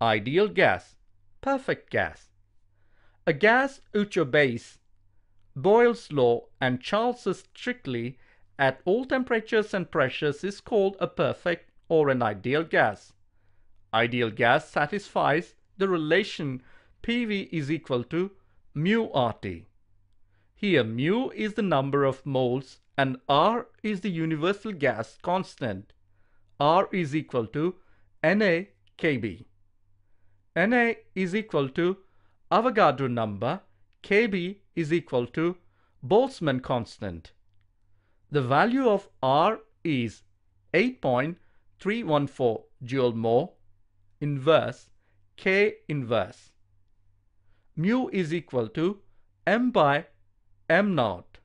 ideal gas, perfect gas. A gas which obeys Boyle's law and Charles's strictly at all temperatures and pressures is called a perfect or an ideal gas. Ideal gas satisfies the relation PV is equal to mu RT. Here mu is the number of moles and R is the universal gas constant. R is equal to Na Kb. Na is equal to Avogadro number, Kb is equal to Boltzmann constant. The value of R is 8.314 joule mole inverse K inverse. Mu is equal to m by m naught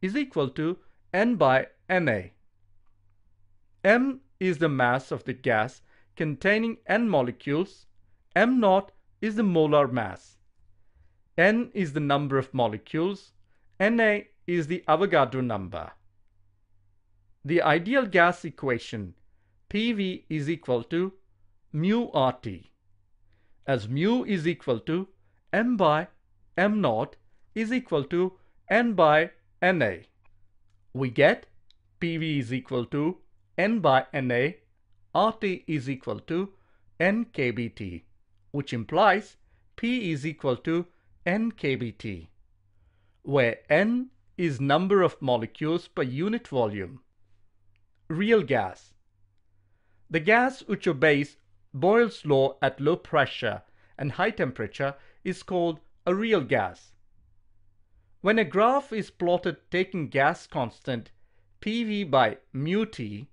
is equal to n by Na. m is the mass of the gas containing n molecules, m naught is the molar mass. n is the number of molecules, Na is the Avogadro number. The ideal gas equation PV is equal to mu RT as mu is equal to m by m naught is equal to n by Na. We get PV is equal to n by Na, RT is equal to n kBT, which implies P is equal to NKBT, where n is number of molecules per unit volume. Real gas. The gas which obeys Boyle's law at low pressure and high temperature is called a real gas. When a graph is plotted taking gas constant PV by mu T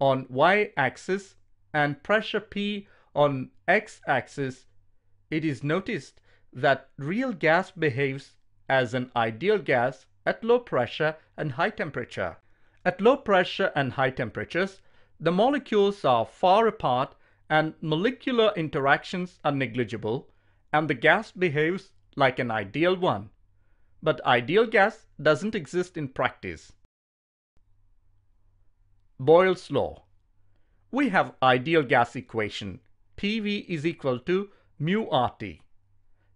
on y-axis and pressure P on x-axis, it is noticed that real gas behaves as an ideal gas at low pressure and high temperature. At low pressure and high temperatures, the molecules are far apart and molecular interactions are negligible and the gas behaves like an ideal one. But ideal gas doesn't exist in practice. Boyle's law. We have ideal gas equation PV is equal to mu RT.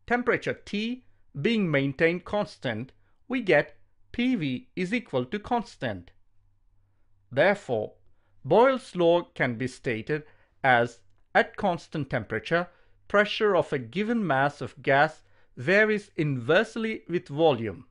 Temperature T being maintained constant, we get PV is equal to constant. Therefore, Boyle's law can be stated as at constant temperature, pressure of a given mass of gas varies inversely with volume.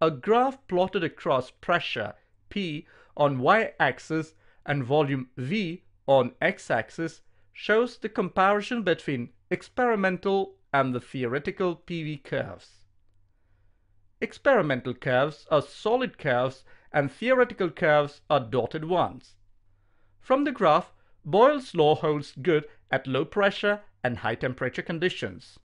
A graph plotted across pressure P on y-axis and volume V on x-axis shows the comparison between experimental and the theoretical PV curves. Experimental curves are solid curves and theoretical curves are dotted ones. From the graph, Boyle's law holds good at low pressure and high temperature conditions.